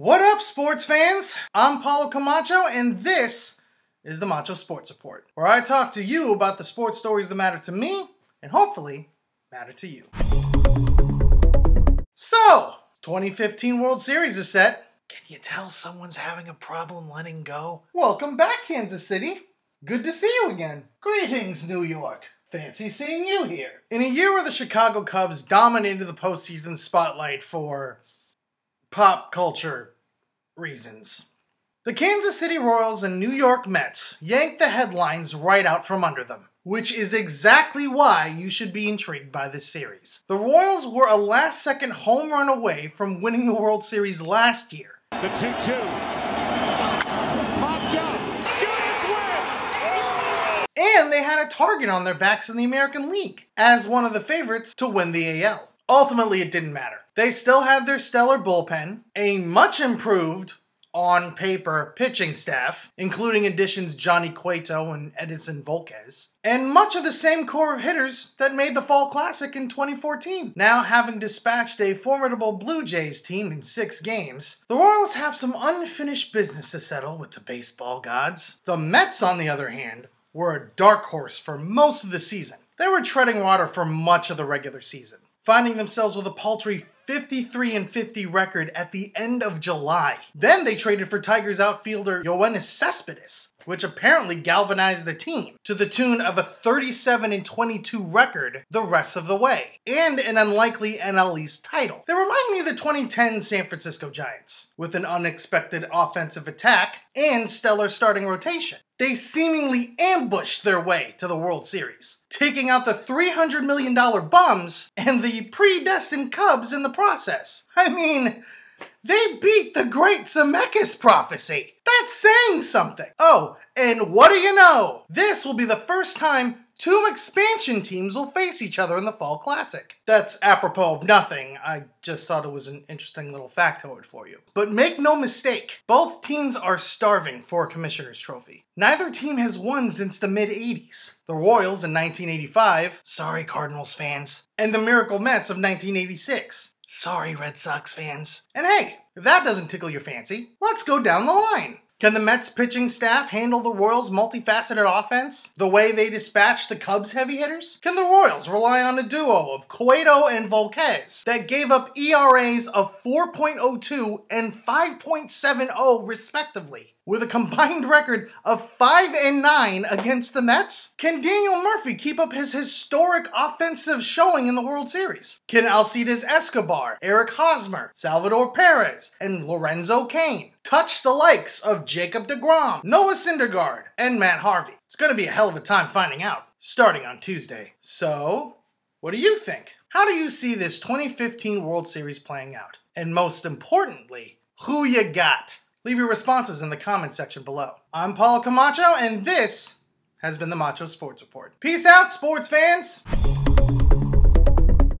What up, sports fans? I'm Paulo Camacho, and this is the Macho Sports Report, where I talk to you about the sports stories that matter to me and hopefully matter to you. So, 2015 World Series is set. Can you tell someone's having a problem letting go? Welcome back, Kansas City. Good to see you again. Greetings, New York. Fancy seeing you here. In a year where the Chicago Cubs dominated the postseason spotlight for pop culture reasons. The Kansas City Royals and New York Mets yanked the headlines right out from under them, which is exactly why you should be intrigued by this series. The Royals were a last second home run away from winning the World Series last year. The 2 2. Popped up. Giants win! And they had a target on their backs in the American League as one of the favorites to win the AL. Ultimately, it didn't matter. They still had their stellar bullpen, a much improved on paper pitching staff, including additions Johnny Cueto and Edinson Volquez, and much of the same core of hitters that made the Fall Classic in 2014. Now, having dispatched a formidable Blue Jays team in six games, the Royals have some unfinished business to settle with the baseball gods. The Mets, on the other hand, were a dark horse for most of the season. They were treading water for much of the regular season finding themselves with a paltry 53 and 50 record at the end of July. Then they traded for Tigers outfielder Yoenis Cespedes, which apparently galvanized the team to the tune of a 37 and 22 record the rest of the way, and an unlikely NL East title. They remind me of the 2010 San Francisco Giants, with an unexpected offensive attack and stellar starting rotation. They seemingly ambushed their way to the World Series taking out the $300 million bums and the predestined Cubs in the process. I mean, they beat the great Zemeckis prophecy. That's saying something. Oh, and what do you know? This will be the first time two expansion teams will face each other in the Fall Classic. That's apropos of nothing. I just thought it was an interesting little factoid for you. But make no mistake, both teams are starving for a Commissioner's Trophy. Neither team has won since the mid 80s. The Royals in 1985, sorry Cardinals fans, and the Miracle Mets of 1986. Sorry, Red Sox fans. And hey, if that doesn't tickle your fancy, let's go down the line. Can the Mets pitching staff handle the Royals' multifaceted offense the way they dispatched the Cubs' heavy hitters? Can the Royals rely on a duo of Cueto and Volquez that gave up ERAs of 4.02 and 5.70 respectively? with a combined record of 5 and 9 against the Mets? Can Daniel Murphy keep up his historic offensive showing in the World Series? Can Alcides Escobar, Eric Hosmer, Salvador Perez, and Lorenzo Cain touch the likes of Jacob DeGrom, Noah Syndergaard, and Matt Harvey? It's going to be a hell of a time finding out, starting on Tuesday. So, what do you think? How do you see this 2015 World Series playing out? And most importantly, who you got? Leave your responses in the comment section below. I'm Paul Camacho, and this has been the Macho Sports Report. Peace out, sports fans!